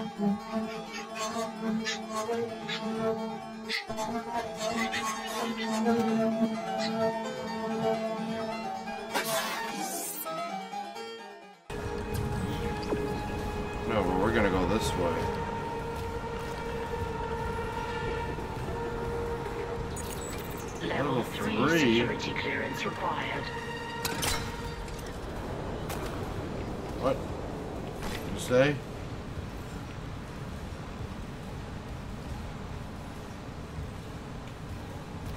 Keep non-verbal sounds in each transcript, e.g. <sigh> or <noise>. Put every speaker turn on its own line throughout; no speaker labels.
No, but we're gonna go this way.
Level
Level
3
three.
security clearance required.
What? You say?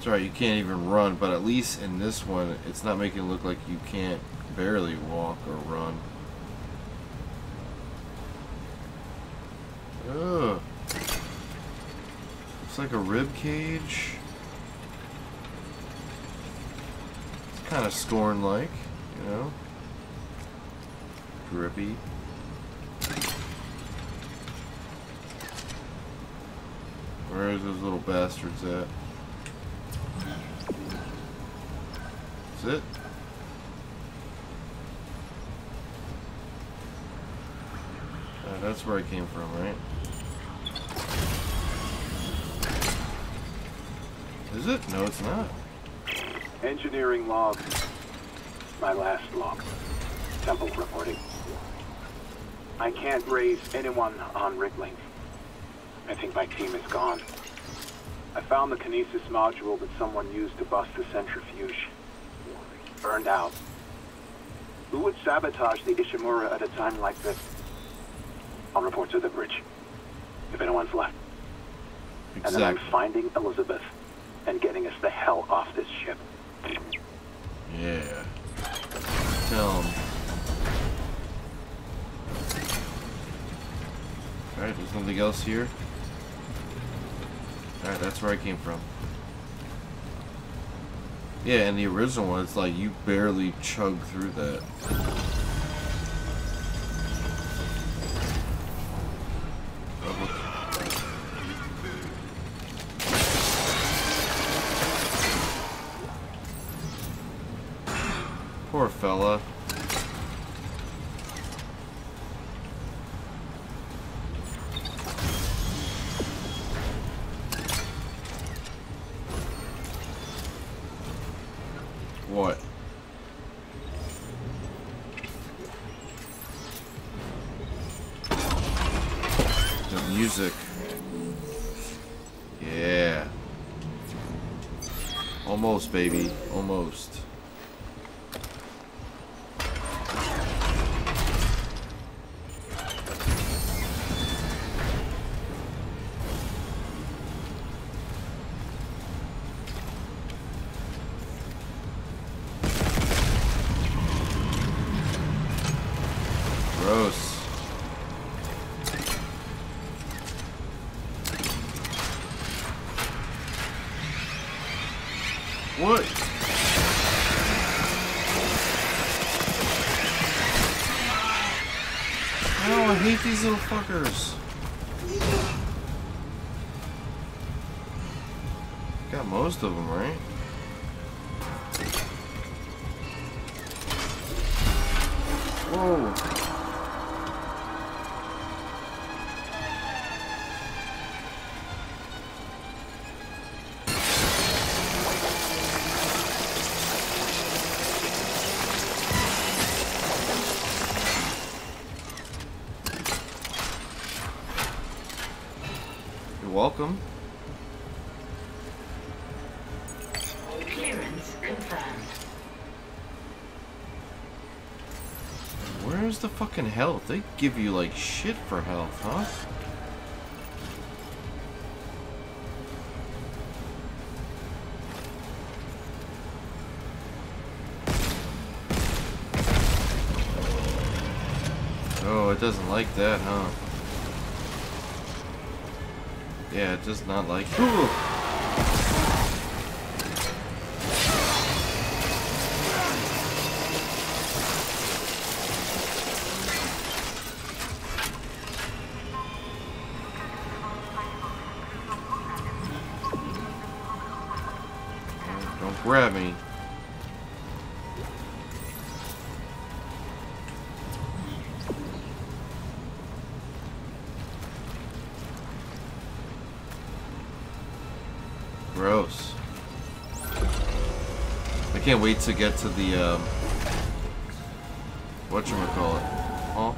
Right, you can't even run, but at least in this one, it's not making it look like you can't barely walk or run. Ugh. Looks like a rib cage. It's kind of scorn-like, you know? Drippy. Where is those little bastards at? That's it? Uh, that's where I came from, right? Is it? No, it's not.
Engineering log. My last log. Temple reporting. I can't raise anyone on Rickling. I think my team is gone. I found the kinesis module that someone used to bust the centrifuge. Burned out. Who would sabotage the Ishimura at a time like this? I'll report to the bridge. If anyone's left. Exactly. And then I'm finding Elizabeth and getting us the hell off this ship.
Yeah. Tell him. Alright, there's nothing else here. Alright, that's where I came from. Yeah, and the original one, it's like you barely chug through that. Baby. These little fuckers. Got most of them, right? Where's the fucking health? They give you like shit for health, huh? Oh, it doesn't like that, huh? Yeah, it does not like. <gasps> Ooh. Gross. I can't wait to get to the, um, whatchamacallit. Huh?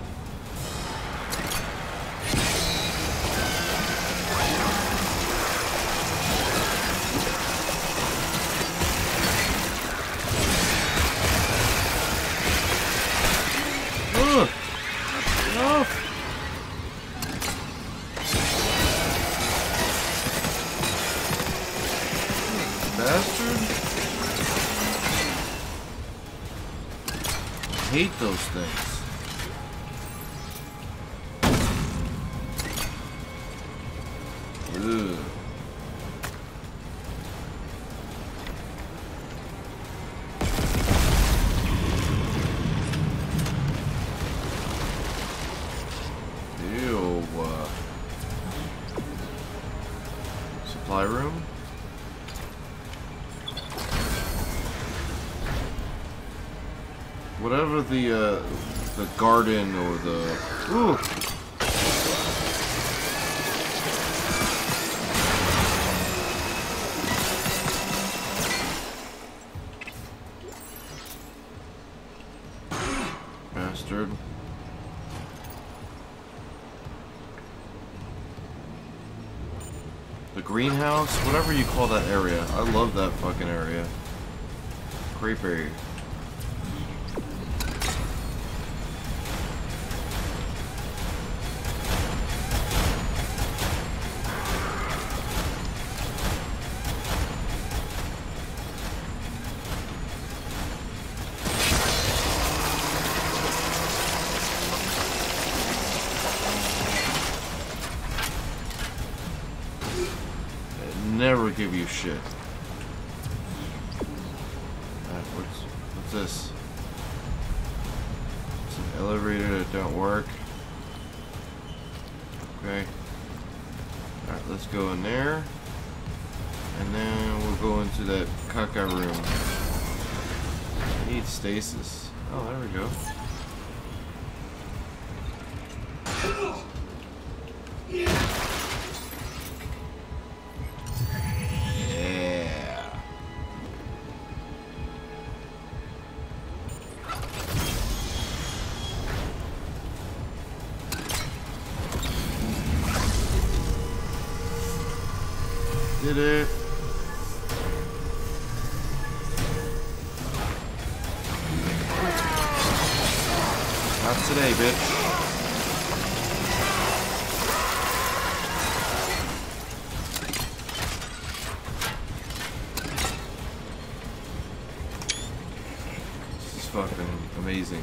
Hate Whatever the uh, the garden or the ooh. Bastard. The greenhouse, whatever you call that area. I love that fucking area. Creepy. What's what's this? It's an elevator that don't work. Okay. Alright, let's go in there. And then we'll go into that caca room. I need stasis. Oh, there we go. Fucking amazing.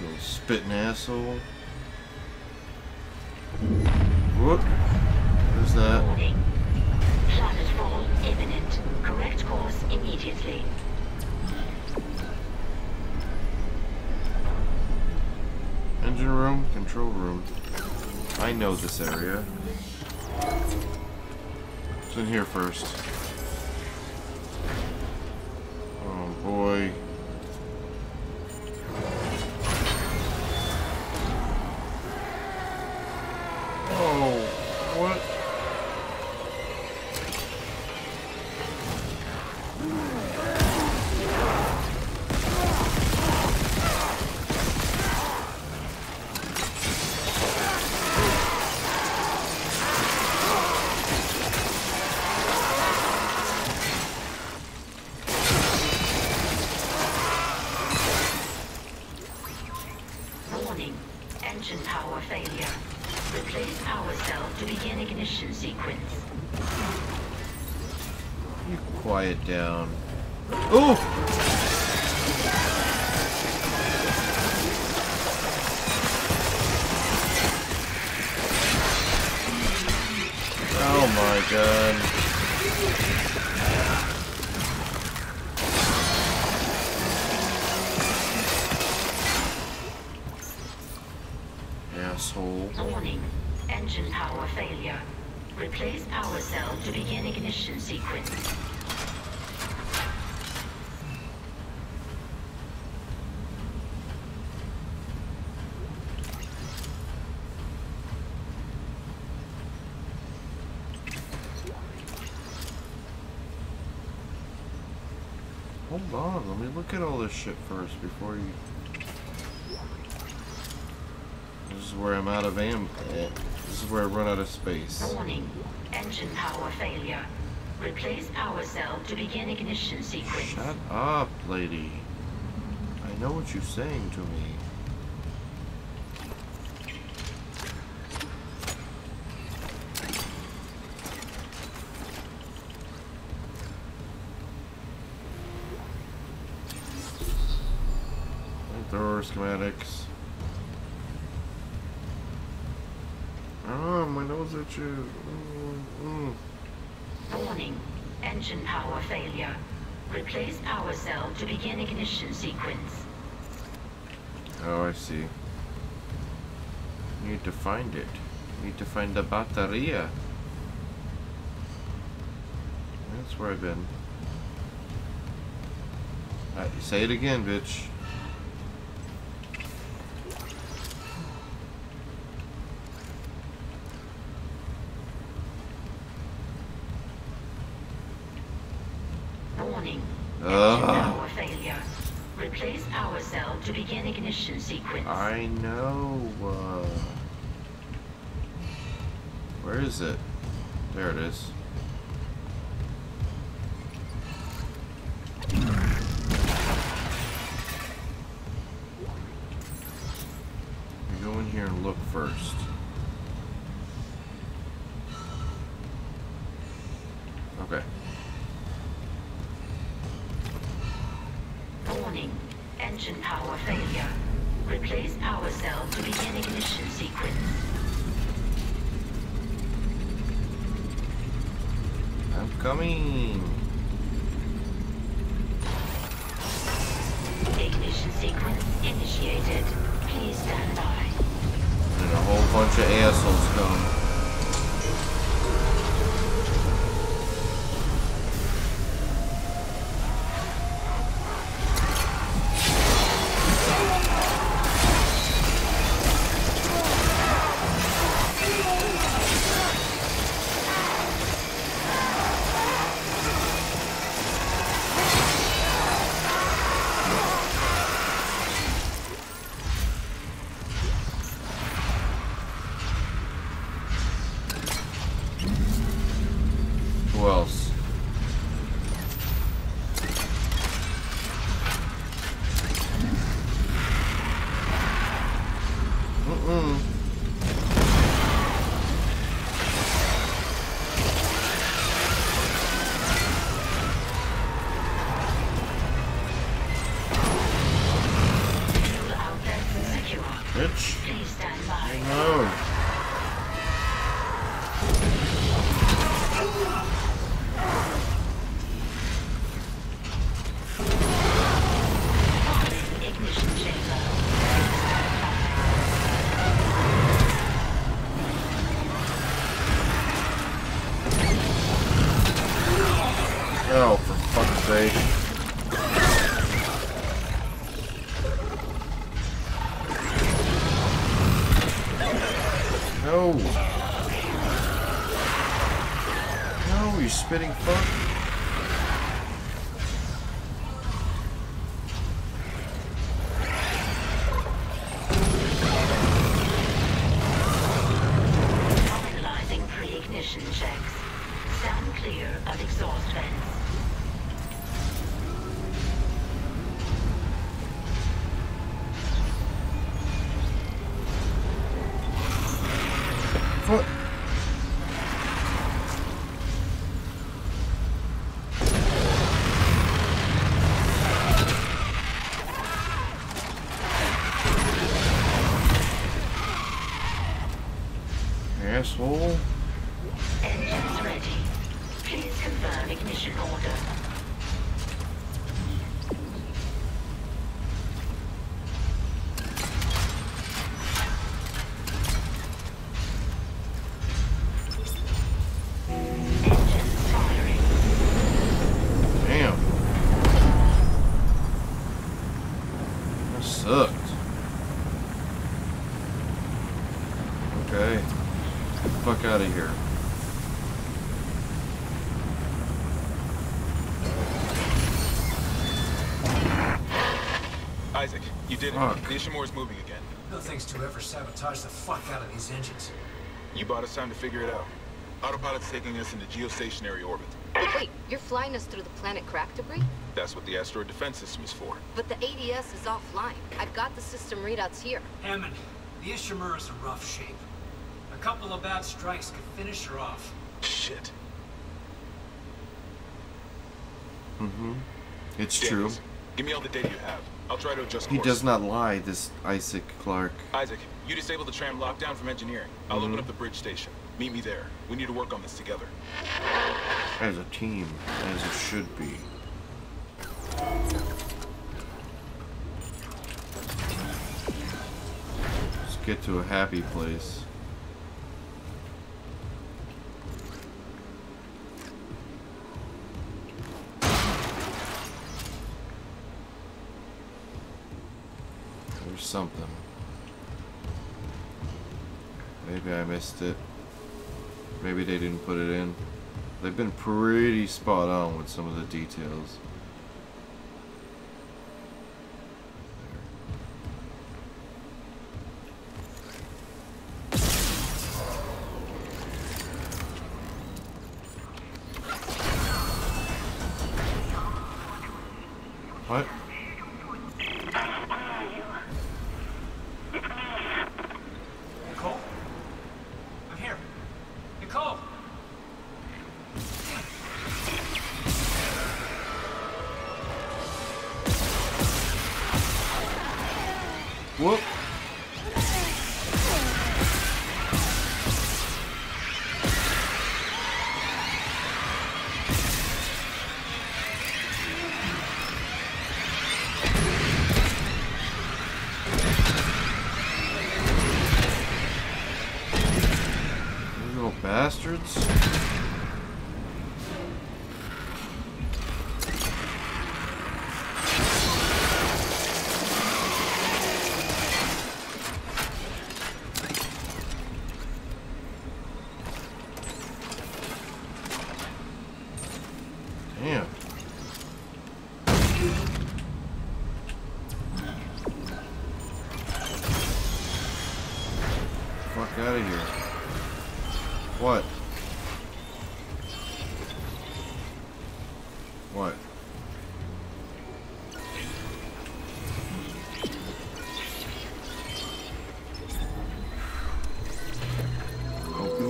Little spitting asshole. Know this area. It's in here first. Hold on, let me look at all this shit first before you. This is where I'm out of am. This is where I run out of space.
Warning. Engine power failure. Replace power cell to begin ignition sequence.
Shut up, lady. I know what you're saying to me. Schematics. Oh, my nose itches. Mm, mm.
Warning. Engine power failure. Replace power cell to begin ignition sequence.
Oh, I see. Need to find it. Need to find the batteria. That's where I've been. Uh, say it again, bitch.
Sequence.
I know. Uh, where is it? There it is. You go in here and look first. Okay.
Warning. Engine power failure. Replace power cell to begin ignition sequence.
I'm coming.
Ignition sequence initiated. Please stand by.
And a whole bunch of assholes come. Mm-mm. Spitting fuck.
Okay. Get the fuck out of here.
Isaac, you did
fuck. it.
The Ishimura's moving again.
No thanks to ever sabotage the fuck out of these engines.
You bought us time to figure it out. Autopilot's taking us into geostationary orbit.
Wait, you're flying us through the planet crack debris?
That's what the asteroid defense system is for.
But the ADS is offline. I've got the system readouts here.
Hammond, the Ishimura's a rough shape. A couple of bad strikes could finish her off.
Shit.
Mm-hmm. It's true.
Give me all the data you have. I'll try to adjust
He
course.
does not lie, this Isaac Clarke.
Isaac, you disable the tram lockdown from engineering. I'll
Mm-hmm.
open up the bridge station. Meet me there. We need to work on this together.
As a team, as it should be. Let's get to a happy place. There's something. Maybe I missed it. Maybe they didn't put it in. They've been pretty spot on with some of the details.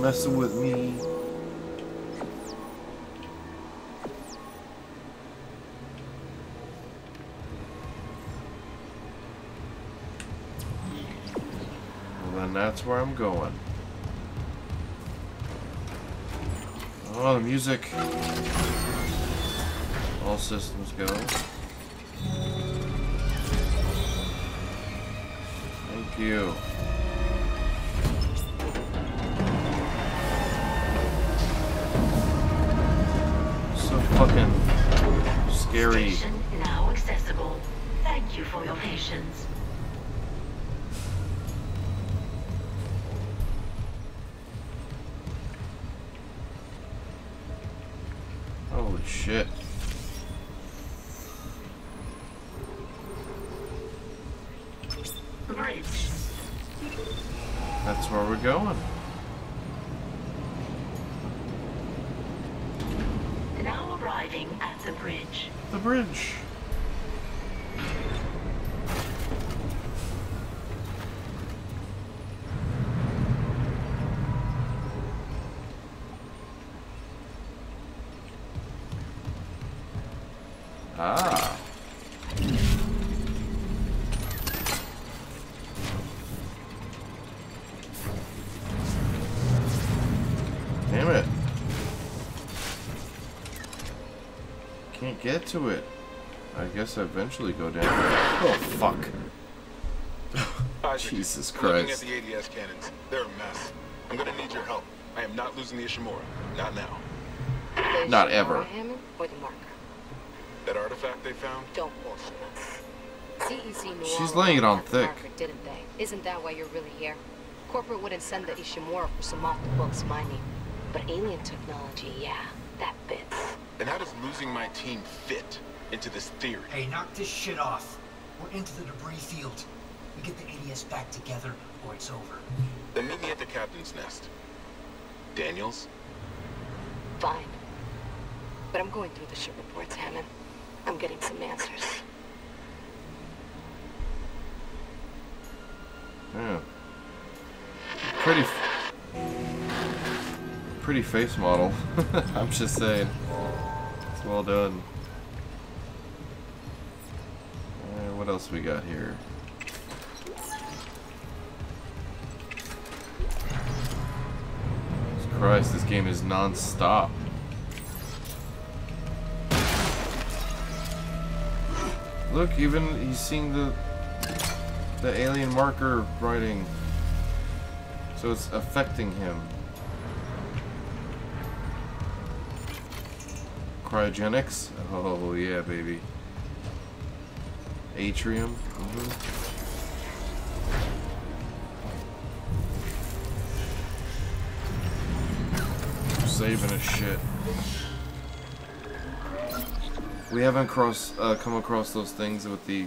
Messing with me. Well, then that's where I'm going. Oh, the music. All systems go. Thank you. Fucking scary.
Station now accessible. Thank you for your patience. Arriving at the bridge.
The bridge. Get to it. I guess I eventually go down. Oh, fuck. <laughs>
Isaac,
Jesus
Looking at
Christ.
the ADS cannons, they're a mess. I'm gonna need your help. I am not losing the Ishimura. Not now.
The
Not
Ishimura
ever.
Hammond or the marker?
That artifact they found?
Don't bullshit us. CEC knew
She's laying it on thick.
Marker, didn't they? Isn't that why you're really here? Corporate wouldn't send the Ishimura for some off-the-books mining. But alien technology, yeah, that bits.
Then how does losing my team fit into this theory?
Hey, knock this shit off.
We're into the debris field. We get the ADS back together, or it's over.
Then meet me at the captain's nest. Daniels?
Fine. But I'm going through the ship reports, Hammond. I'm getting some answers.
Yeah. Pretty. Pretty face model. <laughs> I'm just saying. Well done. Uh, what else we got here? Jesus Christ, this game is non-stop. Look, even he's seeing the the alien marker writing. So it's affecting him. Cryogenics? Oh yeah, baby. Atrium? mhm. Saving his shit. We haven't cross, uh, come across those things with the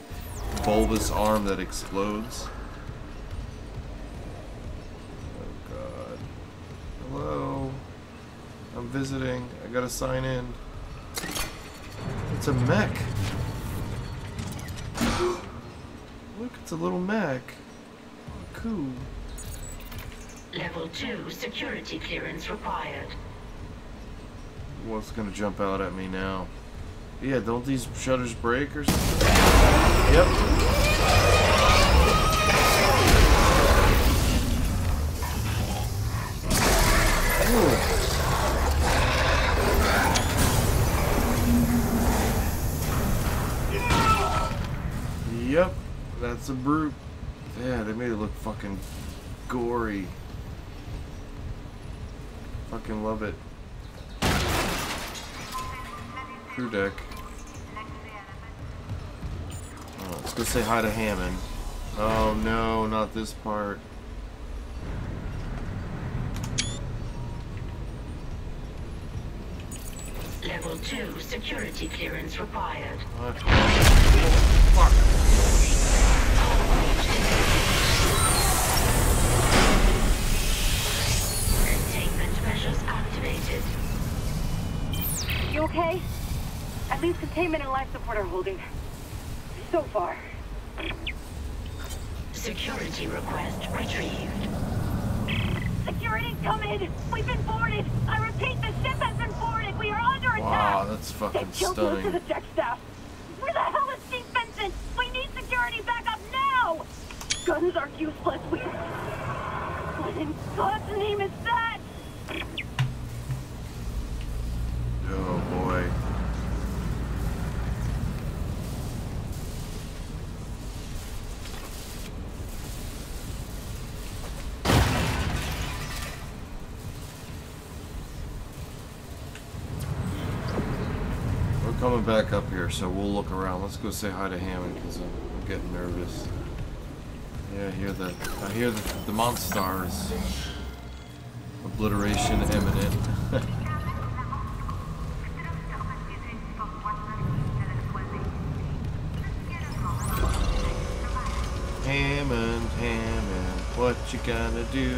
bulbous arm that explodes. Oh god. Hello. I'm visiting. I gotta sign in. It's a mech. Look, it's a little mech. Oh, cool.
Level 2 security clearance required.
What's gonna jump out at me now? Yeah, don't these shutters break or something? Yep. Yep, that's a brute. Yeah, they made it look fucking gory. Fucking love it. Crew deck. Oh, let's go say hi to Hammond. Oh no, not this part.
Level 2 security clearance required.
What?
Containment.
You okay? At least containment and life support are holding. So far.
Security request retrieved.
Security, come in! We've been boarded! I repeat, the ship has been boarded! We are under attack!
Wow, that's fucking
They killed most of the deck staff! Where the hell is Steve Benson? We need security backup now! Guns are useless. We... What in God's name is that?
Oh boy. We're coming back up here, so we'll look around. Let's go say hi to Hammond because I'm, I'm getting nervous. Yeah, I hear the I hear the, the monsters. Obliteration imminent. <laughs> Hammond, Hammond, what you gonna do?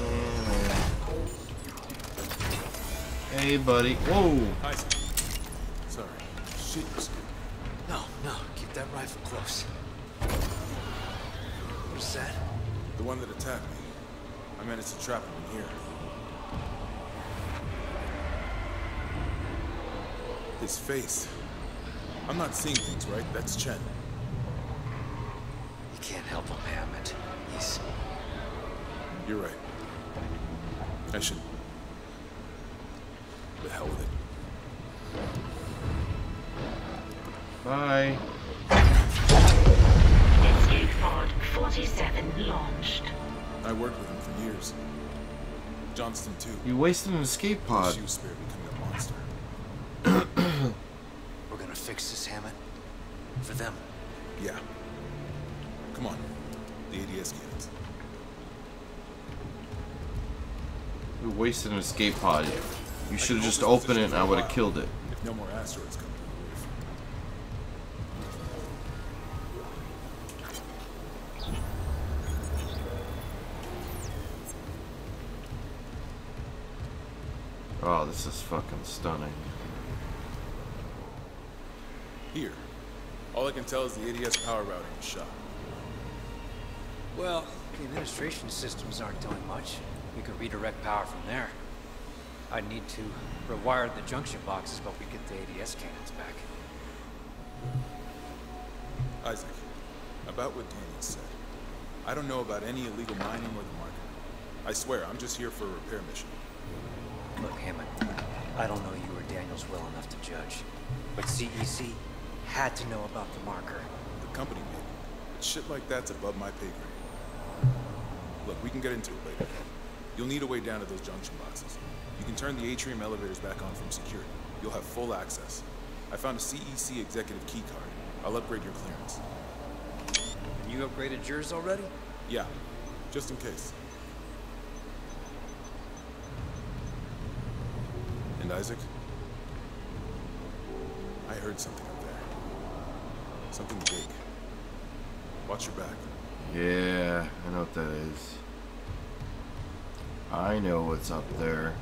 Hammond. Hey, buddy. Whoa!
Isaac. Sorry. Shit.
No, no, keep that rifle close. What's that?
The one that attacked me. I managed to trap him in here. His face. I'm not seeing things, right? That's Chen.
You can't help him, Hammond. He's...
You're right. I should... The hell with it.
Bye.
47 launched.
I worked with him for years. Johnston, too.
You wasted an escape pod.
She was spared becoming a monster. <clears throat>
We're gonna fix this, Hammond. For them.
Yeah. Come on. The ADS cannons.
You wasted an escape pod. You should have just opened it
position
and
for
I
a
would have killed it.
If no more asteroids come through the roof.
Oh, this is fucking stunning.
Here. All I can tell is the ADS power routing is shot.
Well, the administration systems aren't doing much. We could redirect power from there. I'd need to rewire the junction boxes, but we get the ADS cannons back.
Isaac, about what Daniel said. I don't know about any illegal mining or the marker. I swear, I'm just here for a repair mission.
Look, Hammond, I don't know you or Daniels well enough to judge, but CEC had to know about the marker.
The company maybe. But shit like that's above my pay grade. Look, we can get into it later. You'll need a way down to those junction boxes. You can turn the atrium elevators back on from security. You'll have full access. I found a CEC executive key card. I'll upgrade your clearance.
And you upgraded yours already?
Yeah, just in case. And Isaac? I heard something up there. Something big. Watch your back.
Yeah, I know what that is. I know what's up there.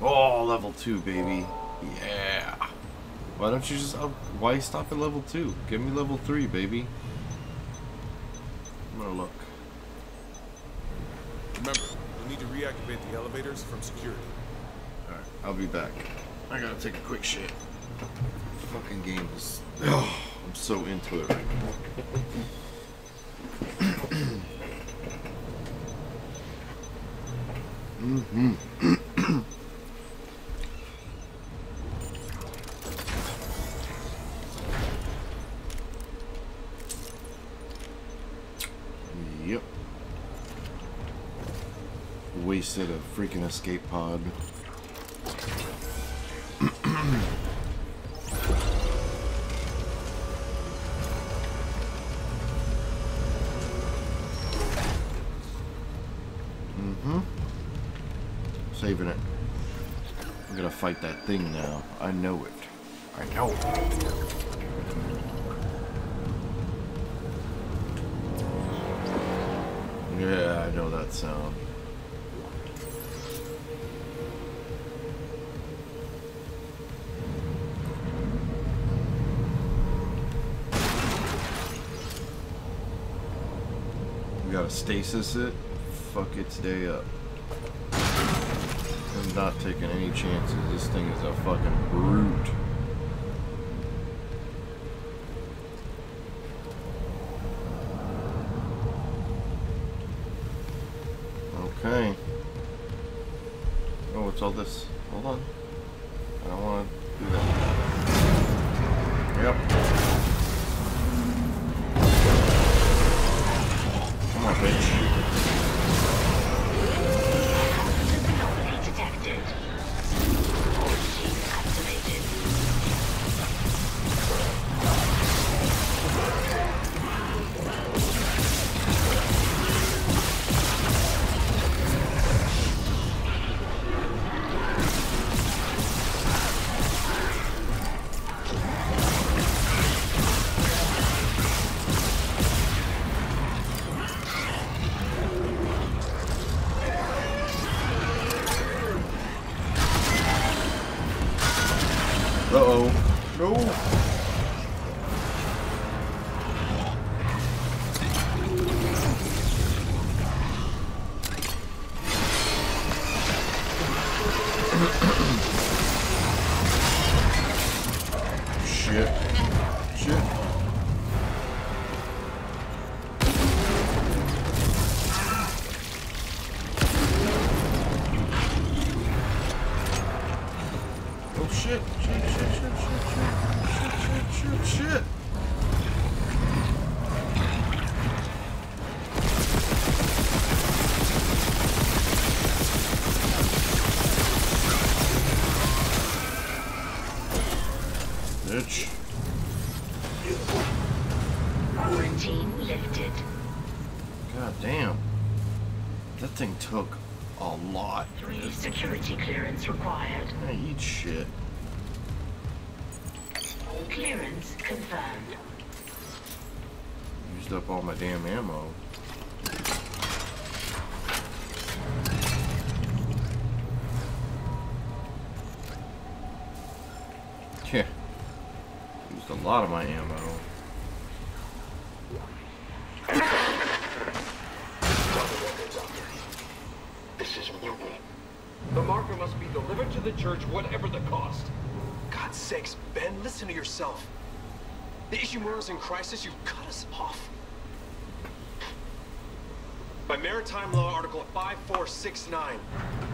Oh, level two, baby. Yeah. Why don't you just up? Why stop at level two? Give me level three, baby. I'm gonna look.
Remember, you'll need to reactivate the elevators from security.
Alright, I'll be back. I gotta take a quick shit. Fucking game is. Oh, I'm so into it right now. mm-hmm. <clears throat> freaking escape pod. mm-hmm. Saving it. I'm gonna fight that thing now. I know it. I know it. Stasis it. Fuck its day up. I'm not taking any chances. This thing is a fucking brute. Okay. Oh, what's all this? Hold on. Uh-oh. No. Used up all my damn ammo. Yeah. Used a lot of my ammo.
This is mutiny. The marker must be delivered to the church, whatever the cost.
God's sakes, Ben, listen to yourself. The Ishimura's in crisis, you've cut us off. By Maritime Law Article 5469,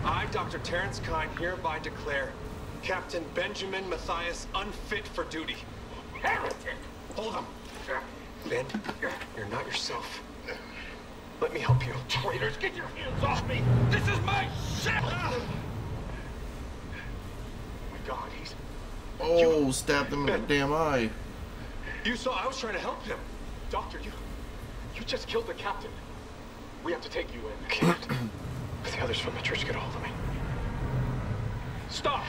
I, Dr. Terrence Kyne, hereby declare Captain Benjamin Mathius unfit for duty.
Heretic!
Hold him. Ben, you're not yourself. Let me help you.
Traitors, get your hands off me! This is my ship!
Oh my God, he's...
Oh, stabbed him in the damn eye.
You saw I was trying to help him.
Doctor, you... You just killed the captain. We have to take you in.
I can't. If the others from the church get a hold of me.
Stop!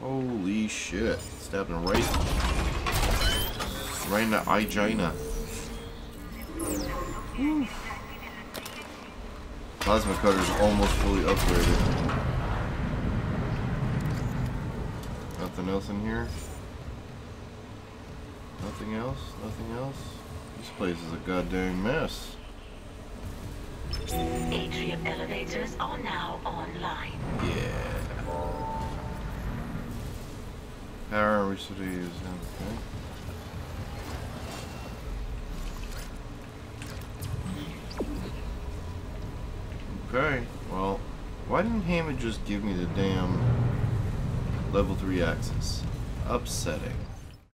Holy shit. Stabbed him right. Right in the igina. Whew. Plasma cutter's almost fully upgraded. Nothing else in here? Nothing else? Nothing else? This place is a goddamn mess.
Atrium elevators are now online.
Yeah. Power recently is okay. Okay, well, why didn't Hammond just give me the damn level 3 access? Upsetting.